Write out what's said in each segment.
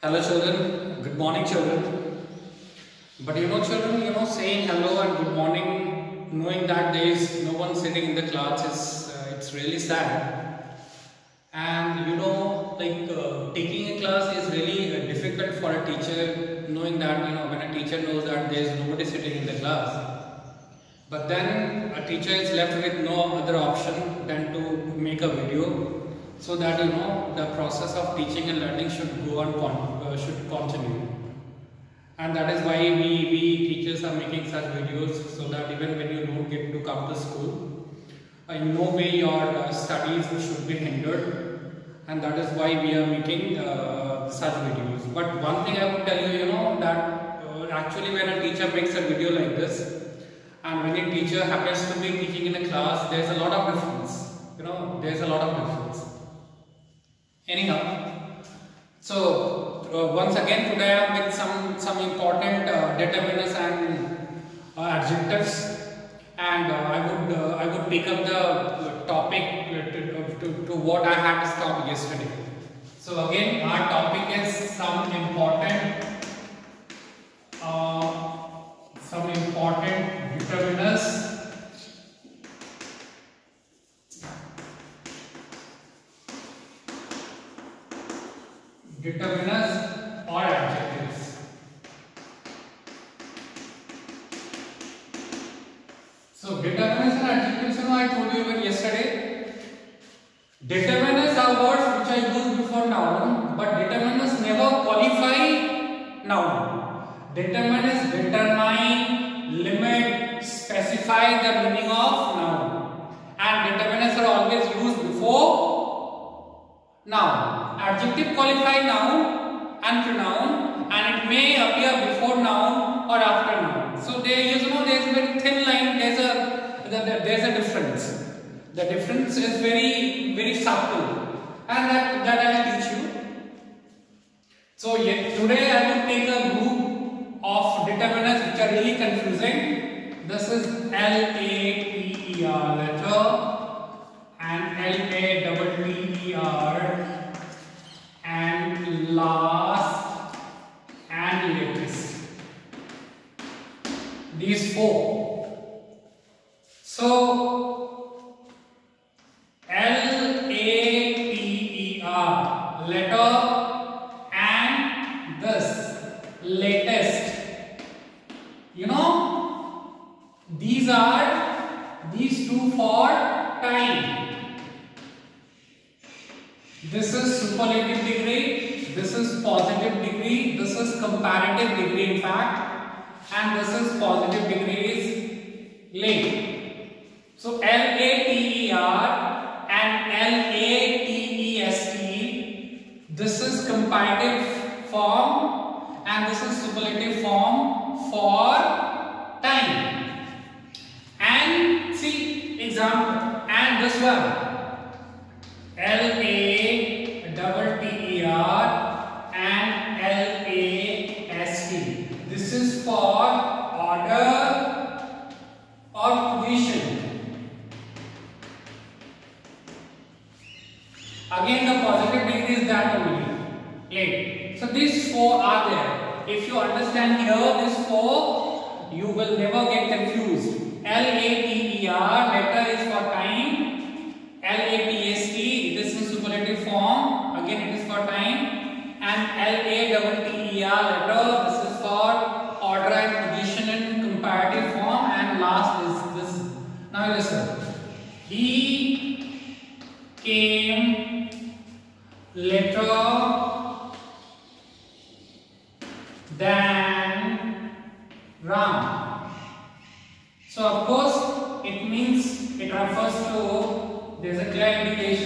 Hello children, good morning children. But you know children, you know saying hello and good morning knowing that there is no one sitting in the class is uh, it's really sad. And you know like uh, taking a class is really uh, difficult for a teacher knowing that you know when a teacher knows that there is nobody sitting in the class. But then a teacher is left with no other option than to make a video so that you know the process of teaching and learning should go on con- uh, should continue. And that is why we we teachers are making such videos so that even when you don't get to come to school in no way your uh, studies should be hindered. And that is why we are making uh, such videos. But one thing i would tell you you know that uh, actually when a teacher makes a video like this and when a teacher happens to be teaching in a class there's a lot of difference. You know there's a lot of difference Anyhow, so uh, once again today I am with some some important uh, determinants and uh, adjectives, and uh, I would uh, I would pick up the topic to, to, to what I had stopped yesterday. So again, our topic is some important uh, some important determinants determinants or adjectives. So determinants and adjectives, you know, I told you even yesterday. Determinants are words which I use before noun, but determinants never qualify noun. Determinants determine, limit, specify the meaning of noun, and determinants are always used before noun. Adjective qualify noun and pronoun and it may appear before noun or after noun. So there you know there is a very thin line, there is a there is a difference. The difference is very very subtle and that, that I will teach you. So yeah, today I will take a group of determinants which are really confusing. This is L-A-T-E-R letter and L-A-T-T-E-R and last and latest. These four. So L A T E R letter and this latest. You know these are these two for time. This is superlative degree, this is positive degree, this is comparative degree in fact, and this is positive degree is late. So L-A-T-E-R and L-A-T-E-S-T, this is comparative form and this is superlative form for time. And see example and this one Again, the positive degree is that only. Late. So these four are there. If you understand here, these four, you will never get confused. L A T E R letter is for time. L-A-T-S-T, this is superlative form, again it is for time. And L-A-T-T-E-R letter,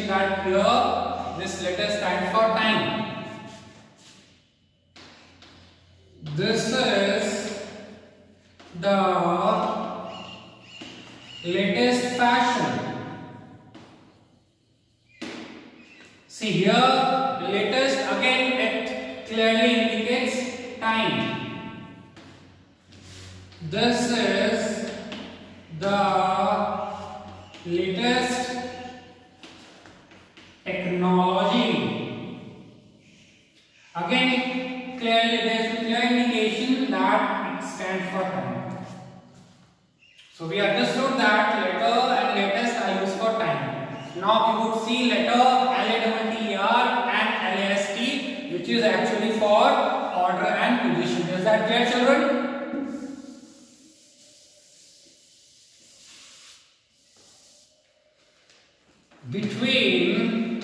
that here this letter stands for time. This is the latest fashion. See here, latest again it clearly indicates time. This is the we understood that letter and latest are used for time. Now we would see letter L-A-T-T-E-R and L-A-S-T which is actually for order and position. Is that clear children? Between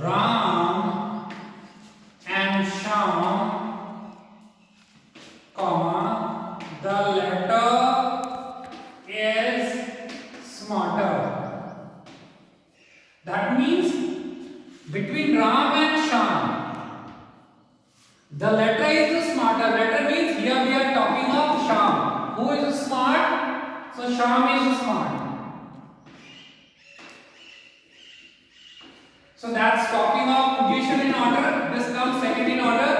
Ram and Sham, comma, the letter is smarter. That means between Ram and Sham, the letter is the smarter. Letter means here we are talking of Sham. Who is smart? So Sham is smart. So that's talking of position in order. This comes second in order.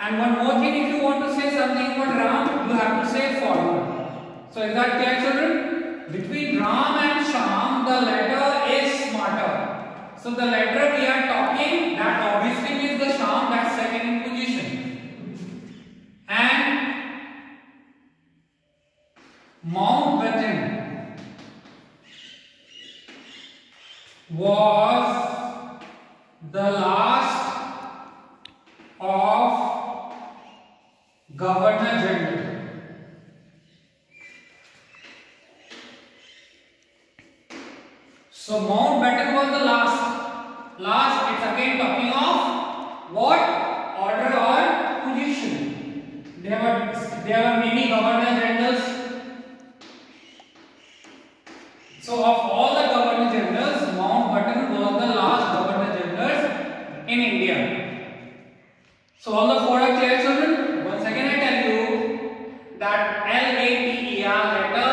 And one more thing, if you want to say something about Ram, you have to say forward. So is that clear, children? Between Ram and Sham, the letter is smarter. So the letter we are talking, that obviously means the Sham, that's second in position. And Mountbatten was the last of Governor General. So Mountbatten was the last. Last, it's again talking of what? Order or position. There were there were many governor generals. So of all the governor generals, Mountbatten was the last governor general in India. So all the four are clear children? Once again I tell you that L-A-T-E-R letter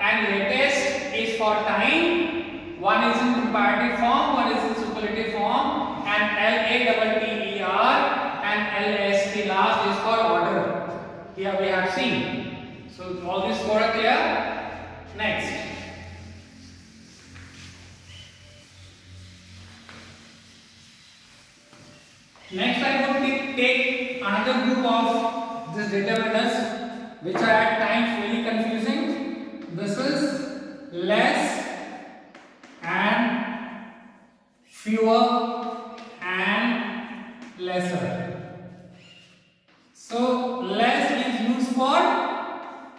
and latest is for time. One is in comparative form, one is in superlative form and L-A-T-T-E-R and L-S-T last is for order. Here we have seen. So all clear? Next. Next I would take another group of these determinants which are at times really confusing. This is less and fewer and lesser. So less is used for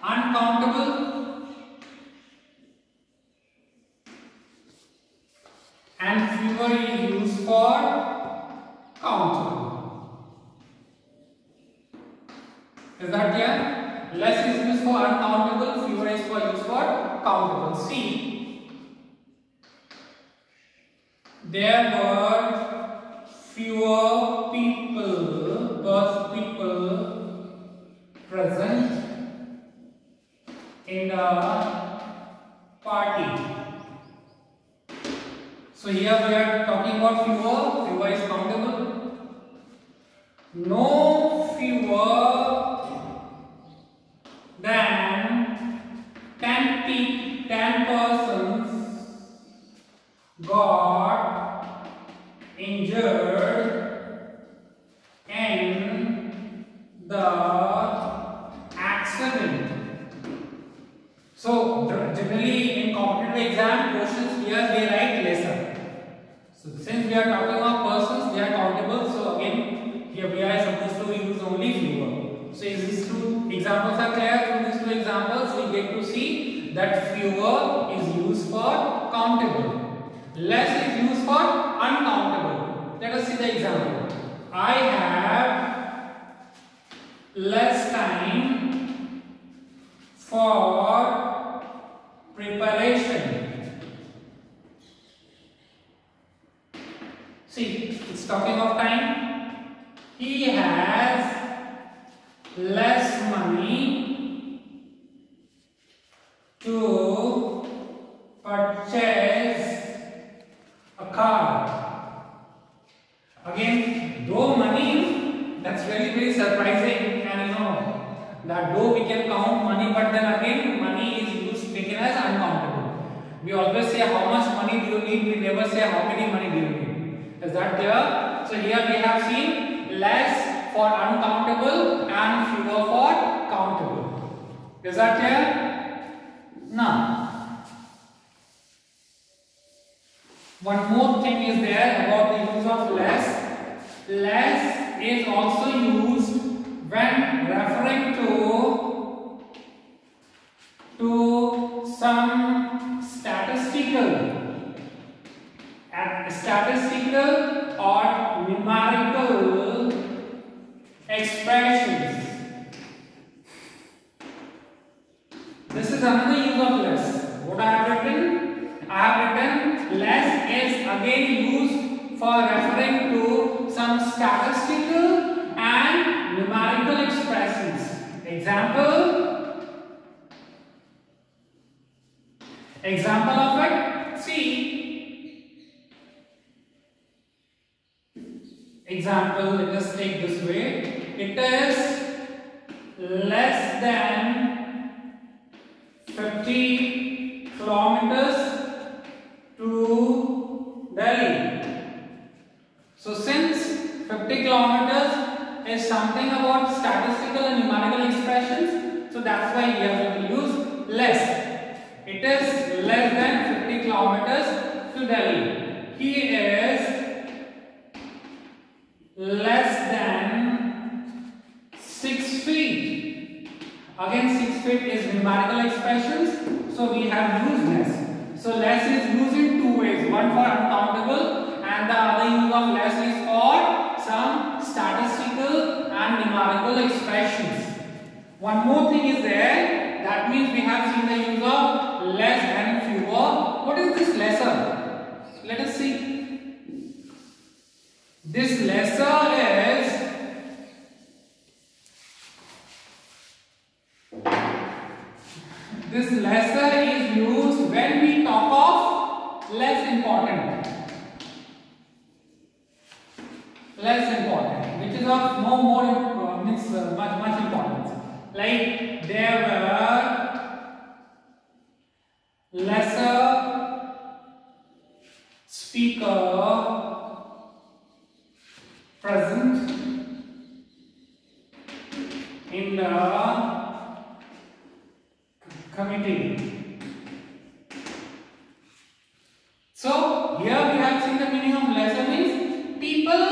uncountable and fewer is used for countable. Is that clear? Less is used for uncountable, fewer is for used for countable. See, there were fewer people, was people present in the party. So here we are talking about fewer, fewer is countable. No So generally in competitive exam questions here they write lesser. So since we are talking about persons, they are countable. So again, here we are supposed to use only fewer. So these two examples are clear. Through these two examples, we get to see that fewer is used for countable. Less is used for uncountable. Let us see the example. I have less time for preparation. See, it's talking of time. He has less money to purchase a car. Again, though money, that's very very surprising and you know that though we can count money but then again money is used taken as uncountable. We always say how much money do you need, we never say how many money do you need. Is that clear? So here we have seen less for uncountable and fewer for countable. Is that clear? Now, one more thing is there about the use of less. Less is also used when referring to to some statistical statistical or numerical expressions. This is another use of less. What I have written? I have written less is again used for referring to some statistical and numerical expressions. Example. Example of it. See, example let us take this way it is less than 50 kilometers to Delhi. So since 50 kilometers is something about statistical and numerical expressions so that's why we have to use less. It is less than 50 kilometers to Delhi he is less than 6 feet. Again 6 feet is numerical expressions. So we have used less. So less is used in two ways. One for uncountable and the other use of less is for some statistical expressions. One more thing is there. That means we have seen the use of less and fewer. What is this lesser? Let us see. This lesser is this lesser is used when we talk of less important. Less important, which is of no more uh, means uh, much much importance. Like there were lesser speaker present in the committee. So here we have seen the meaning of lesser means people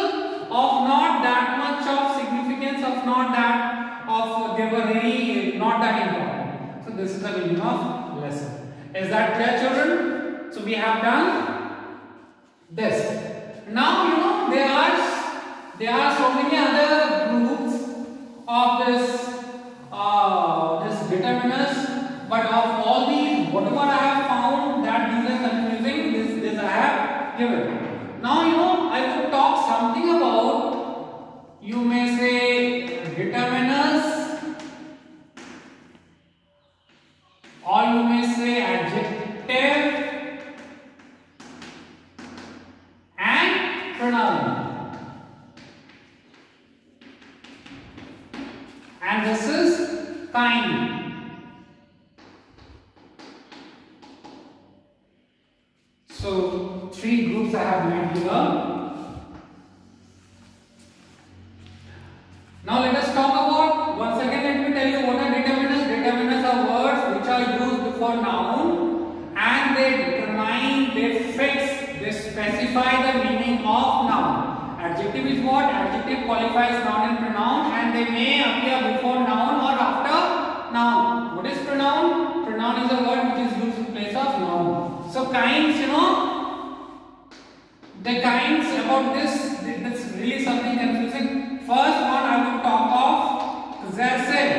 of not that much of significance of not that of they were really not that important. So this is the meaning of lesser. Is that clear children? So we have done this. Now you know there are there are so many other groups of this uh, this determinants, but of all these, whatever I have found that these are confusing, this this I have given. Now you know I will talk something about Qualifies noun and pronoun and they may appear before noun or after noun. What is pronoun? Pronoun is a word which is used in place of noun. So kinds, you know, the kinds about this, that's really something confusing. First one I will talk of possessive.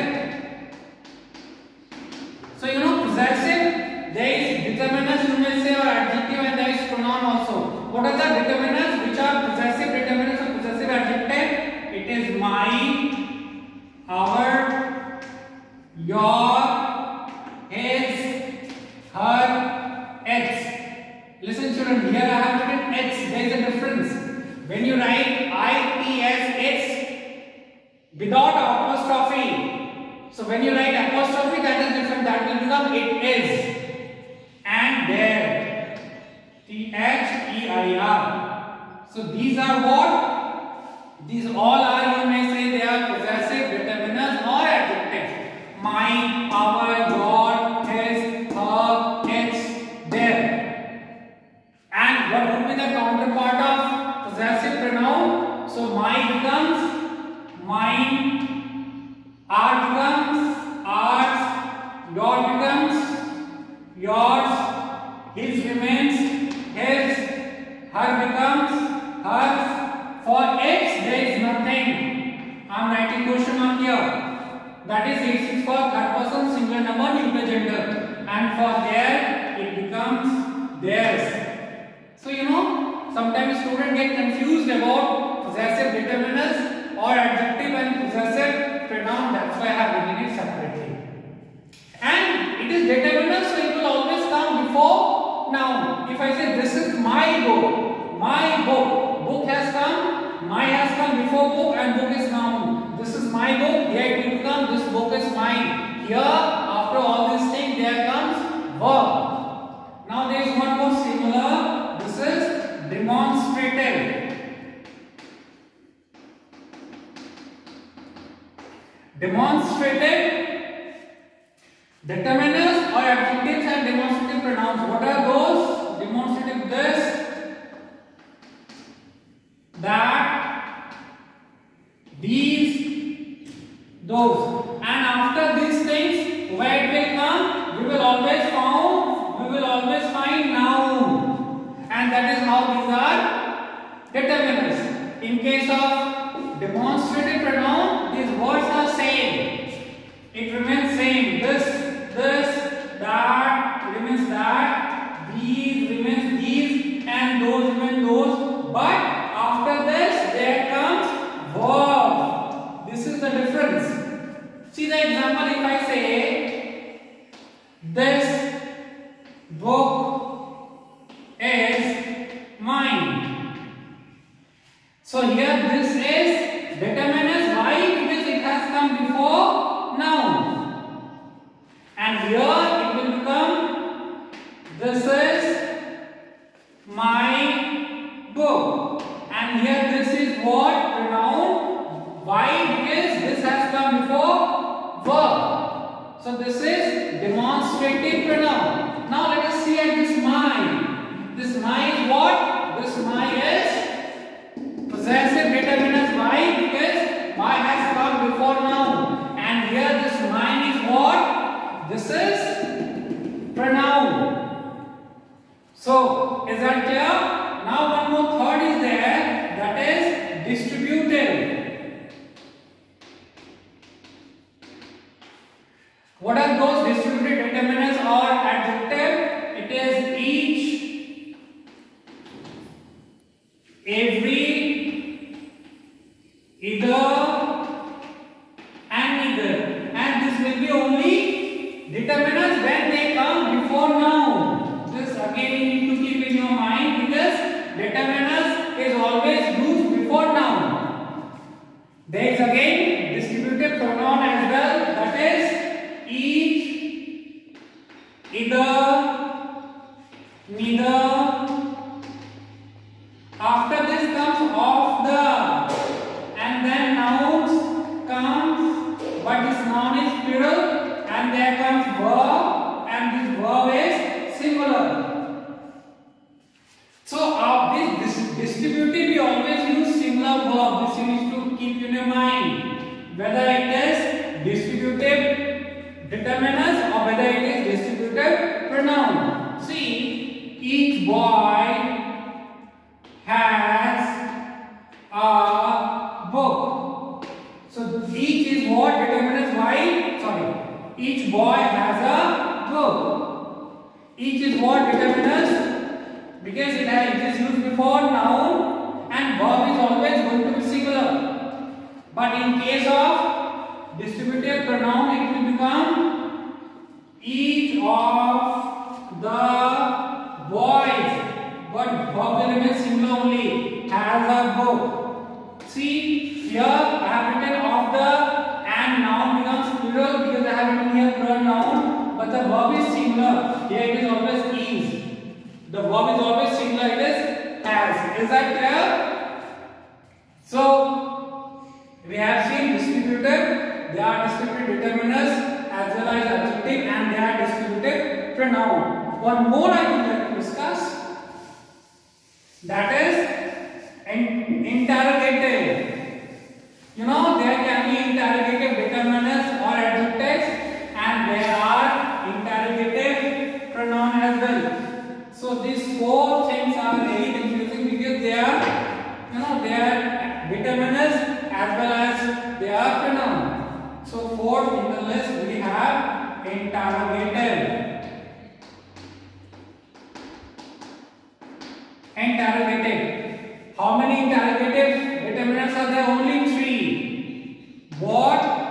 So you know possessive, there is determinants you may say or adjective and there is pronoun also. What are the determinants which are possessive determinants of possessive adjective? It is my, our, your, his, her, its. Listen children, here I have written its. There is a difference. When you write I-T-S, its, without apostrophe. So when you write apostrophe, that is different. That will become it is. And there. T-H-E-I-R. So these are what? These all are That is x is for that person singular number neuter gender and for there it becomes theirs. So you know sometimes students get confused about possessive determiners or adjective and possessive pronoun that's why I have written it separately. And it is determiner so it will always come before noun. If I say this is my book, my book book has come, my has come before book and book is noun. This is my book, here it will become this book is mine. Here after all these things there comes verb. Now there is one more similar, this is demonstrative. Demonstrative determiners or adjectives and demonstrative pronouns. What are those? Demonstrative this those. Determiners is always used before noun. There what determiners because it, has, it is used before noun and verb is always going to be singular. But in case of distributive pronoun, it will become each of the boys. But verb will remain singular only. A book. See here I have written of the and noun becomes plural because I have written here plural noun. But the verb is singular. Here it is always. The verb is always singular. It is as. Is that clear? So, we have seen distributive. They are distributive determiners as well as adjective and they are distributive pronoun. One more I would like to discuss. That is Interrogative. How many interrogative determinants are there? Only three. What,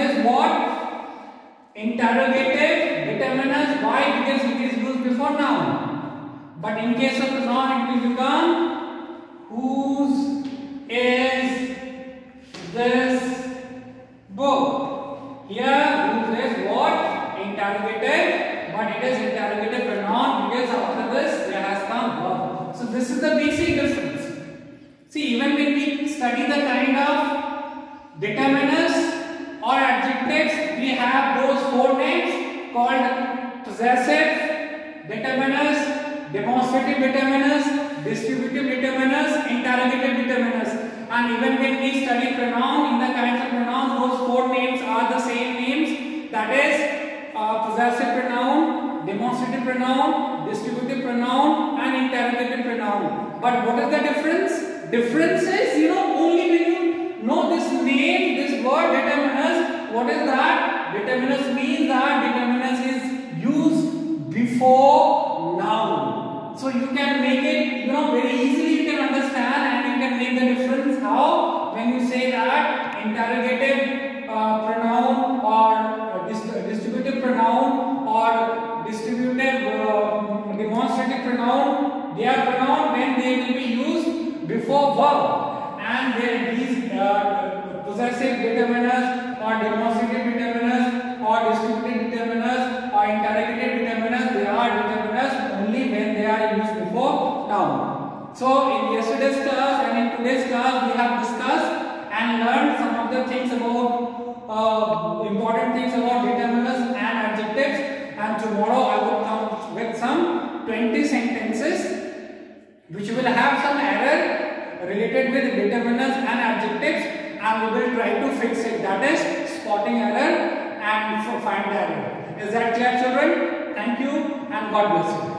is what? Interrogative determiners. Why? Because it is used before noun. But in case of pronoun it will become whose is distributive determiners, interrogative determiners. And even when we study pronoun, in the of pronouns, those four names are the same names. That is uh, possessive pronoun, demonstrative pronoun, distributive pronoun, and interrogative pronoun. But what is the difference? Difference is, you know, only when you know this name, this word determiners, what is that? Determiners means that determiners is used before noun. So you can make it, you know, very easily you can understand and you can make the difference. How? When you say that interrogative uh, pronoun or dist distributive pronoun or distributive uh, demonstrative pronoun, they are pronoun when they will be used before verb and these uh, possessive determiners or demonstrative determiners So in yesterday's class and in today's class we have discussed and learned some of the things about uh, important things about determiners and adjectives and tomorrow I will come with some 20 sentences which will have some error related with determiners and adjectives and we will try to fix it that is spotting error and find error. Is that clear children? Thank you and God bless you.